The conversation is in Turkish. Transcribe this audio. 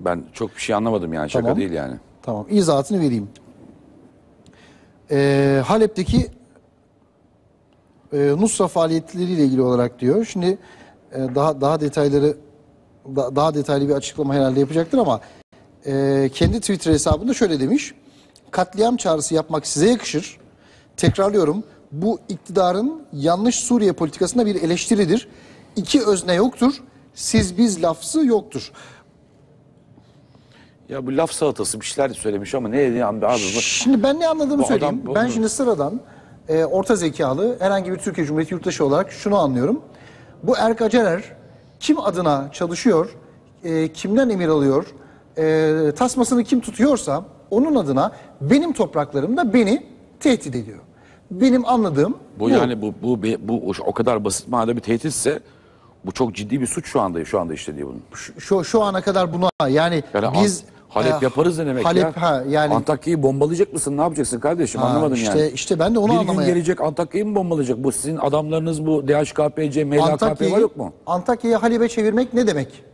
Ben çok bir şey anlamadım yani şaka Tamam. değil yani. Tamam. izahatını vereyim. Ee, Halep'teki e, Nusra faaliyetleriyle ilgili olarak diyor. Şimdi e, daha daha detayları da- daha detaylı bir açıklama herhalde yapacaktır ama e, kendi Twitter hesabında şöyle demiş. Katliam çağrısı yapmak size yakışır. Tekrarlıyorum. Bu iktidarın yanlış Suriye politikasına bir eleştiridir. İki özne yoktur. Siz biz lafzı yoktur. Ya bu laf salatası bir şeyler söylemiş ama ne dediğini abi. abi bu- Şimdi ben ne anladığımı Bu söyleyeyim. adam- ben bu- şimdi sıradan e, orta zekalı herhangi bir Türkiye Cumhuriyeti yurttaşı olarak şunu anlıyorum. Bu Erk Acerer kim adına çalışıyor, e, kimden emir alıyor, e, tasmasını kim tutuyorsa onun adına benim topraklarımda beni tehdit ediyor. Benim anladığım Bu yani bu bu bu, bu o kadar basit manada bir tehditse bu çok ciddi bir suç şu anda şu anda işlediği bunun. şu, şu ana kadar buna yani, Yani biz Halep e, yaparız ne demek Halep, ya? Ha, yani Antakya'yı bombalayacak mısın? Ne yapacaksın kardeşim? Ha, Anlamadım işte, yani. işte ben de onu bir gün anlamaya gelecek Antakya'yı mı bombalayacak? Bu sizin adamlarınız bu DHKPC, MLKP var yok mu? Antakya'yı Halep'e çevirmek ne demek?